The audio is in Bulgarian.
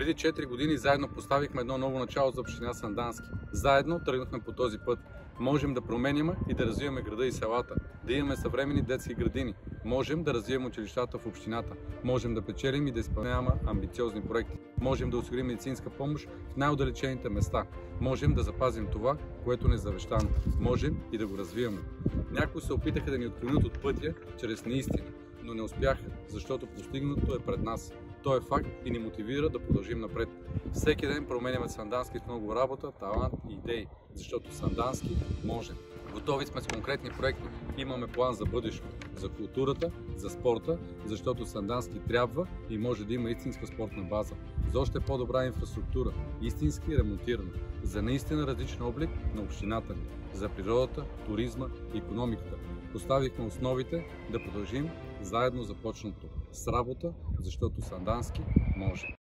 Преди 4 години заедно поставихме едно ново начало за община Сандански. Заедно тръгнахме по този път. Можем да променяме и да развиваме града и селата, да имаме съвременни детски градини, можем да развием училищата в общината, можем да печелим и да изпълняваме амбициозни проекти, можем да осигурим медицинска помощ в най-отдалечените места, можем да запазим това, което не е завещано, можем и да го развиваме. Някои се опитаха да ни отклонят от пътя чрез неистина, но не успяха, защото постигнато е пред нас. То е факт и ни мотивира да продължим напред. Всеки ден променяме Сандански с много работа, талант и идеи, защото Сандански може. Готови сме с конкретни проекти. Имаме план за бъдещето, за културата, за спорта, защото Сандански трябва и може да има истинска спортна база, за още по-добра инфраструктура, истински ремонтирана, за наистина различен облик на общината ни, за природата, туризма и економиката. Поставихме основите да продължим заедно започнато с работа, защото Сандански може.